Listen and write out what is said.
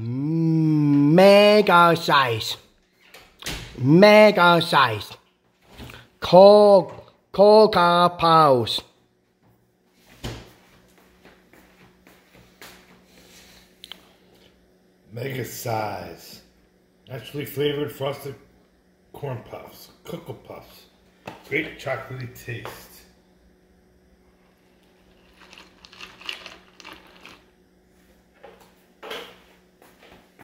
mega size. Mega size. Coca, Coca Pals. Mega size. Naturally flavored frosted corn puffs. Cocoa puffs. Great chocolatey taste.